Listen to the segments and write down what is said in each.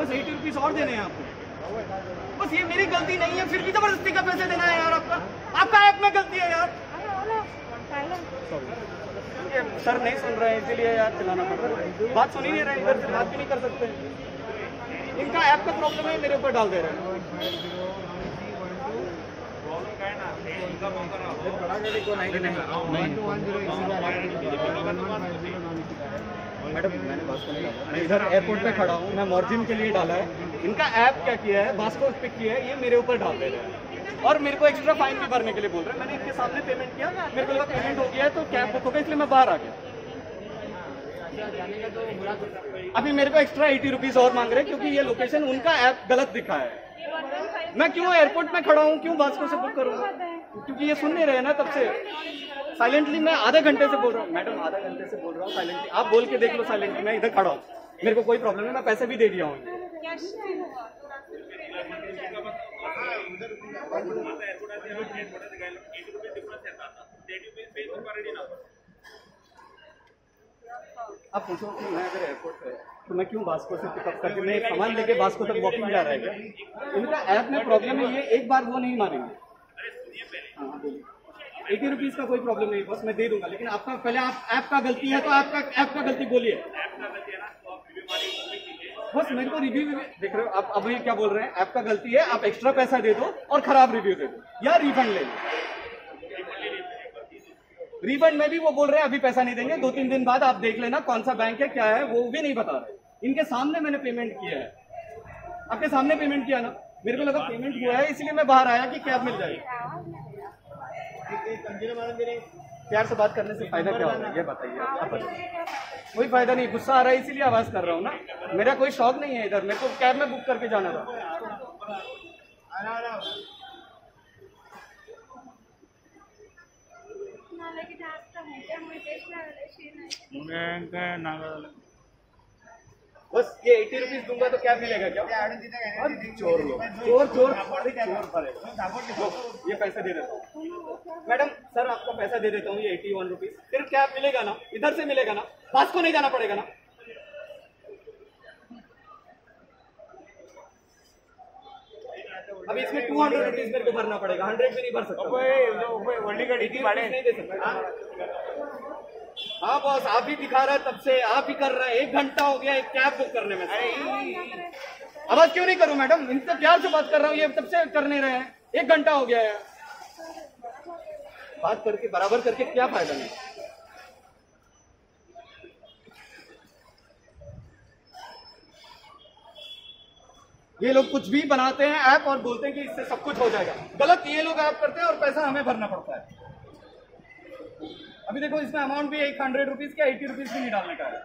बस eighty rupees और देने हैं आपको। बस ये मेरी गलती नहीं है फिर भी ज़बरदस्ती का पैसे देना है यार आपका। आपका ऐप में गलती है यार। सर नहीं सुन रहे हैं इसीलिए यार चलाना पड़ रहा है। बात सुन ही नहीं रहे इधर से बात भी नहीं कर सकते। इनका ऐप का प्रॉब्लम है मेरे ऊपर डाल दे रहे हैं। मैडम, मैंने नहीं डाला मैं इधर एयरपोर्ट पे खड़ा हूँ, मैं मॉर्जिन के लिए डाला है। इनका ऐप क्या किया है? बस को पिक किया है, ये मेरे ऊपर डाल दे रहे हैं। और मेरे को एक्स्ट्रा फाइन भी भरने के लिए बोल रहे हैं। मैंने इनके सामने पेमेंट किया, मेरे को पेमेंट हो गया है तो कैब बुक हो गया, इसलिए मैं बाहर आ गया। अभी मेरे को एक्स्ट्रा एटी रुपीज़ और मांग रहे हैं, क्योंकि ये लोकेशन उनका ऐप गलत दिखा है। मैं क्यों एयरपोर्ट में खड़ा हूँ? क्यों बास्को से बुक करूँगा? क्योंकि ये सुन नहीं रहे ना तब से। साइलेंटली मैं आधे घंटे से बोल रहा हूँ। मैडम, आधे घंटे से बोल रहा हूँ साइलेंटली आप बोल के देख लो साइलेंटली मैं इधर खड़ा हूँ। मेरे को कोई प्रॉब्लम नहीं, मैं पैसे भी दे दिया हूँ। आप पूछो कि मैं अगर एयरपोर्ट पे तो मैं क्यों बास्को से पिकअप करके मैं सामान लेके बास्को तक वॉकिंग जा रहा है इनका ऐप में प्रॉब्लम है, ये एक बार वो नहीं मारेंगे। एटी रुपीज़ का कोई प्रॉब्लम नहीं, बस मैं दे दूँगा। लेकिन आपका, पहले आप ऐप का गलती है तो आपका ऐप का गलती बोलिए। बस मेरे को रिव्यू भी देख रहे हो, आप अभी क्या बोल रहे हैं? ऐप का गलती है, आप एक्स्ट्रा पैसा दे दो और खराब रिव्यू दे दो। या रिफंड ले लो। रिफंड में भी वो बोल रहे हैं, अभी पैसा नहीं देंगे दो तीन दिन बाद आप देख लेना कौन सा बैंक है, क्या है, वो भी नहीं बता रहे। इनके सामने मैंने पेमेंट किया है। आपके सामने पेमेंट किया ना? मेरे को लगा पेमेंट हुआ है, इसलिए मैं बाहर आया कि कैब मिल जाएगी। प्यार से बात करने से फ़ायदा क्या होगा? ये बताइए। आप कोई फ़ायदा नहीं गुस्सा आ रहा है इसीलिए आवाज़ कर रहा हूँ ना। मेरा कोई शौक नहीं है इधर मेरे को कैब में बुक करके जाना था। बस ये एटी रुपीज़ दूँगा तो क्या मिलेगा क्या? चोर लोग। चोर चोर। चोर ये पैसे दे देता हूँ। मैडम सर आपको पैसा दे देता हूँ ये एटी वन रुपीज़ फिर क्या मिलेगा ना? इधर से मिलेगा ना? पास को नहीं जाना पड़ेगा ना? अभी इसमें टू हंड्रेड रुपीज़ मेरे को भरना पड़ेगा। हंड्रेड भी नहीं भर सकता। हाँ। बॉस आप ही दिखा रहे हैं तब से आप ही कर रहे हैं। एक घंटा हो गया एक कैब बुक करने में। आवाज़ क्यों नहीं करूँ मैडम? इनसे प्यार से बात कर रहा हूँ ये तब से कर नहीं रहे हैं। एक घंटा हो गया है। बात करके, बराबर करके क्या फ़ायदा नहीं ये लोग कुछ भी बनाते हैं ऐप और बोलते हैं कि इससे सब कुछ हो जाएगा। गलत ये लोग ऐप करते हैं और पैसा हमें भरना पड़ता है। अभी देखो, इसमें अमाउंट भी एक हंड्रेड रुपीज़ का एटी रुपीज़ भी नहीं डालने का है।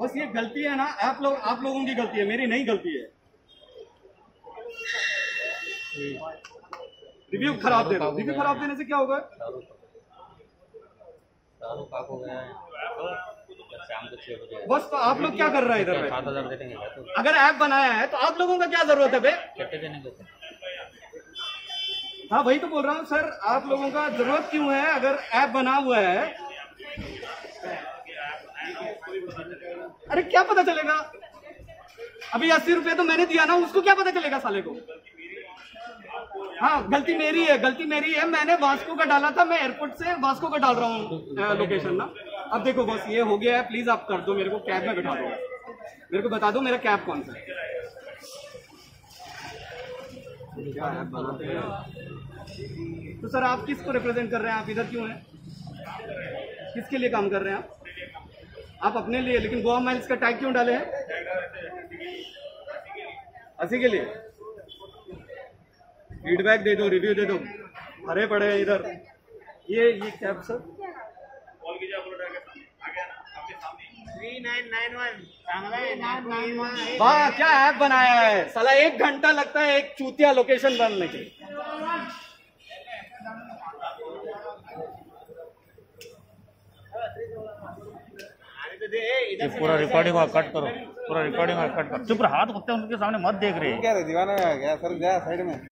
बस ये गलती है ना, आप लोग, आप लोगों की गलती है, मेरी नहीं गलती है। रिव्यू खराब दे रहा रिव्यू खराब देने से क्या होगा? बस तो आप लोग क्या कर रहे हैं इधर में? अगर ऐप बनाया है तो आप लोगों का क्या ज़रूरत है हाँ वही तो बोल रहा हूँ, सर, आप लोगों का ज़रूरत क्यों है? अगर ऐप बना हुआ है अरे क्या पता चलेगा? अभी अस्सी रुपए तो मैंने दिया ना, उसको क्या पता चलेगा साले को? हाँ गलती मेरी है, गलती मेरी है। मैंने वास्को का डाला था, मैं एयरपोर्ट से वास्को का डाल रहा हूँ लोकेशन ना। अब देखो बस, ये हो गया है प्लीज़ आप कर दो, मेरे को कैब में बैठा दो। मेरे को बता दो, मेरा कैब कौन सा तो सर, आप किसको रिप्रेजेंट कर रहे हैं? आप इधर क्यों हैं? किसके लिए काम कर रहे हैं आप? आप अपने लिए, लेकिन गोवा माइल्स का टैग क्यों डाले हैं? अस्सी के लिए। फीडबैक दे दो रिव्यू दे दो। भरे पड़े हैं इधर। ये ये कैब सर? वाह, क्या ऐप बनाया है? साला एक घंटा लगता है एक चूतिया लोकेशन बनने के ये पूरा रिकॉर्डिंग कट करो। पूरा रिकॉर्डिंग कट करो। चुप रहा हाथ कुत्ते उनके सामने मत देख रहे। क्या रे दीवाना गया सर गया साइड में।